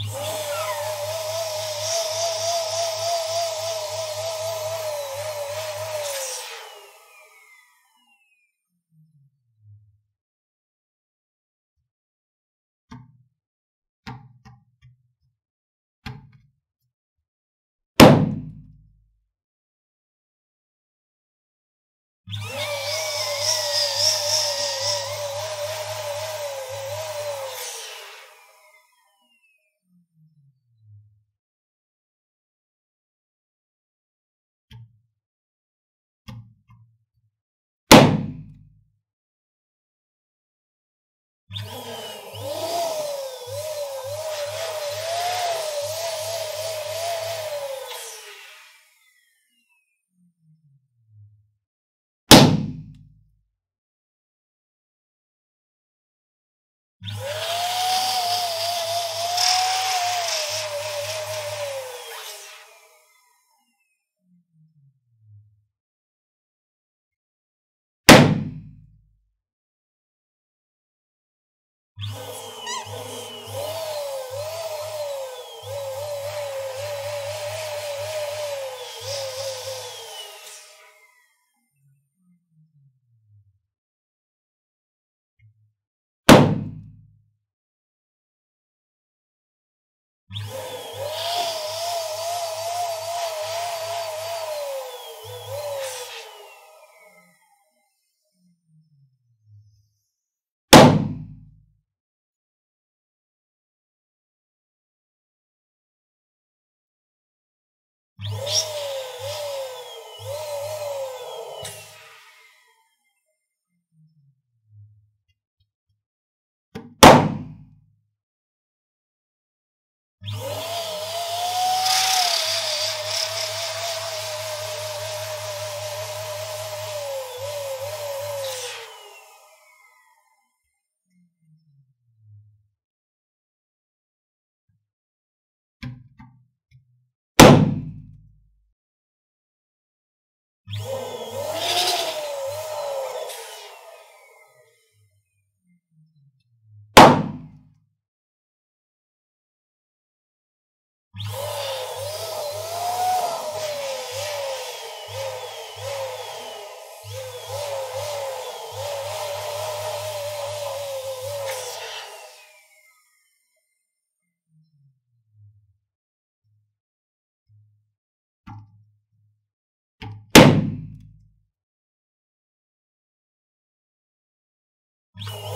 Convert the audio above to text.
Yeah! you you